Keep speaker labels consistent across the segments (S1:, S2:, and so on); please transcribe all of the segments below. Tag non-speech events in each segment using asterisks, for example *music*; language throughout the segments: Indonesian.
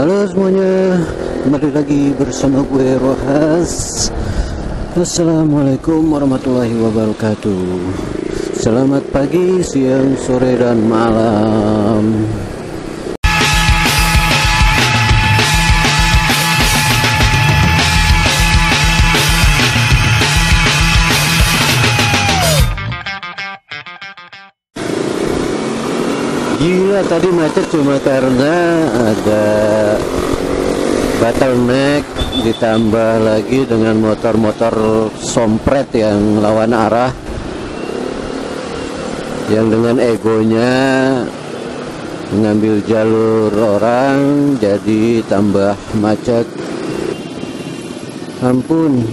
S1: Halo semuanya, kembali lagi bersama gue Rohas. Assalamualaikum warahmatullahi wabarakatuh. Selamat pagi, siang, sore, dan malam. Gila tadi macet cuma karena ada bottleneck ditambah lagi dengan motor-motor sompret yang lawan arah yang dengan egonya mengambil jalur orang jadi tambah macet. Ampun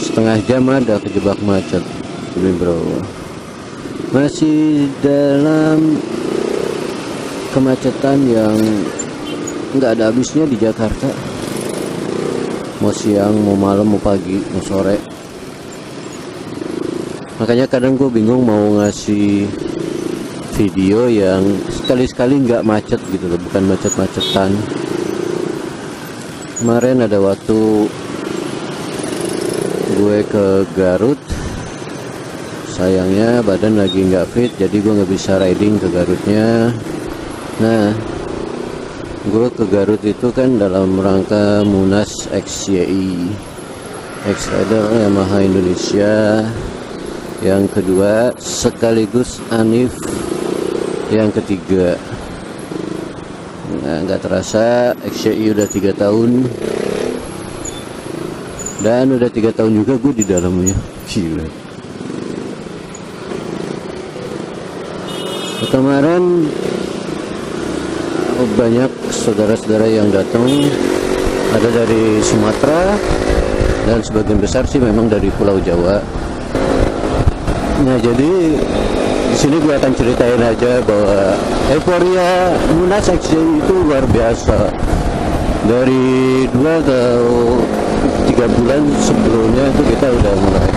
S1: setengah jam ada kejebak macet bro. Masih dalam kemacetan yang nggak ada habisnya di Jakarta. Mau siang mau malam mau pagi mau sore. Makanya kadang gue bingung mau ngasih video yang sekali-sekali nggak macet gitu loh bukan macet-macetan. Kemarin ada waktu gue ke Garut sayangnya badan lagi nggak fit jadi gue nggak bisa riding ke Garutnya Nah, gue ke Garut itu kan dalam rangka Munas XYI X Rider Yamaha Indonesia. Yang kedua sekaligus Anif. Yang ketiga nah nggak terasa XYI udah tiga tahun. Dan udah tiga tahun juga gue di dalamnya. Gila. Kemarin banyak saudara-saudara yang datang ada dari Sumatera dan sebagian besar sih memang dari Pulau Jawa. Nah jadi di sini gue akan ceritain aja bahwa euforia Munas XJ itu luar biasa. Dari dua ke tiga bulan sebelumnya itu kita udah mulai.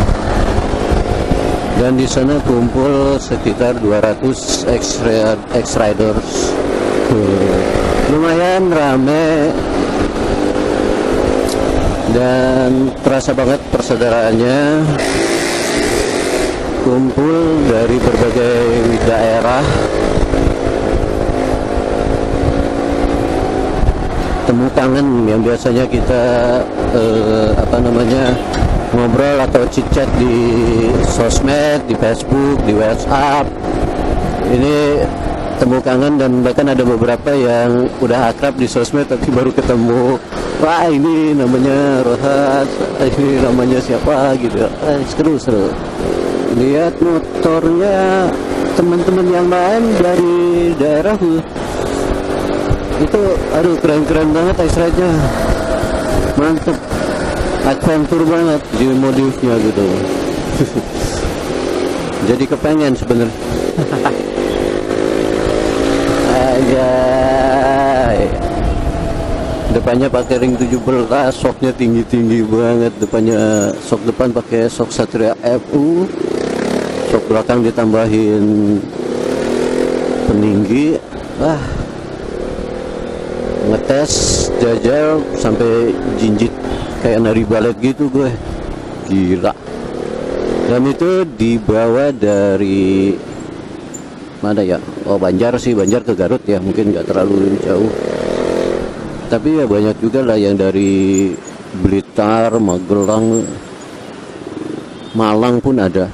S1: Dan di sana kumpul sekitar 200 X-Riders lumayan rame. Dan terasa banget persaudaraannya. Kumpul dari berbagai daerah. Temu kangen yang biasanya kita eh, apa namanya ngobrol atau chit-chat di sosmed, di Facebook, di WhatsApp. Ini temu kangen dan bahkan ada beberapa yang udah akrab di sosmed tapi baru ketemu wah ini namanya Rohat ini namanya siapa? gitu. Eh, seru seru. Lihat motornya teman-teman yang lain dari daerah itu aduh keren-keren banget ice mantep. Adventure banget di modifnya gitu. *laughs* Jadi kepengen sebenarnya *laughs* Anjay depannya pakai ring 17 soknya tinggi-tinggi banget. Depannya sok depan pakai sok Satria FU sok belakang ditambahin peninggi. Wah ngetes jajal sampai jinjit kayak nari balet gitu gue. Gila. Dan itu dibawa dari mana ya oh Banjar sih Banjar ke Garut ya mungkin nggak terlalu jauh. Tapi ya banyak juga lah yang dari Blitar Magelang Malang pun ada.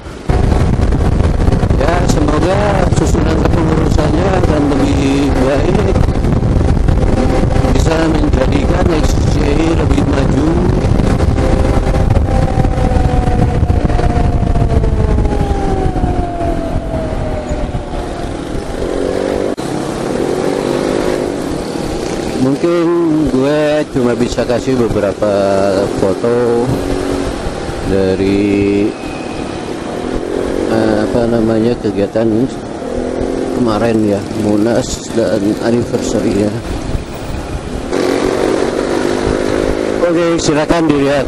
S1: Ya semoga susunan kepengurusannya akan lebih baik bisa menjadikan XCI lebih maju mungkin gue cuma bisa kasih beberapa foto dari eh, apa namanya kegiatan kemarin ya Munas dan anniversary ya. Oke silakan dilihat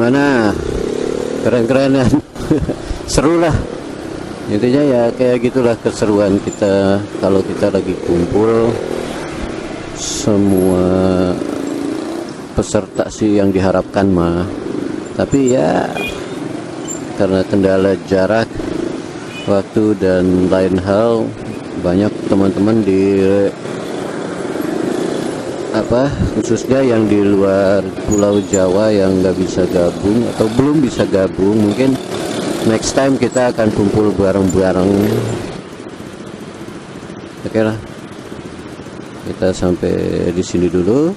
S1: gimana? Keren-kerenan *laughs* seru lah intinya ya kayak gitulah keseruan kita kalau kita lagi kumpul. Semua peserta sih yang diharapkan mah. Tapi ya karena kendala jarak waktu dan lain hal banyak teman-teman di apa khususnya yang di luar Pulau Jawa yang nggak bisa gabung atau belum bisa gabung mungkin next time kita akan kumpul bareng-bareng. Oke lah. Kita sampai di sini dulu.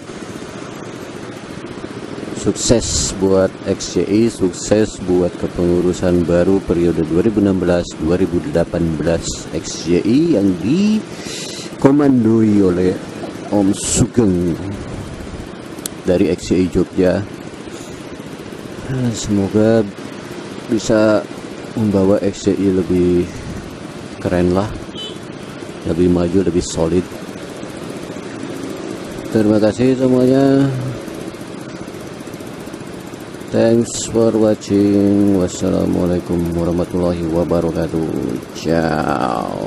S1: Sukses buat XCI sukses buat kepengurusan baru periode 2016-2018 XCI yang dikomandoi oleh Om Sugeng dari XCI Jogja. Semoga bisa membawa XCI lebih keren lah lebih maju lebih solid. Terima kasih semuanya. Thanks for watching. Wassalamualaikum warahmatullahi wabarakatuh. Ciao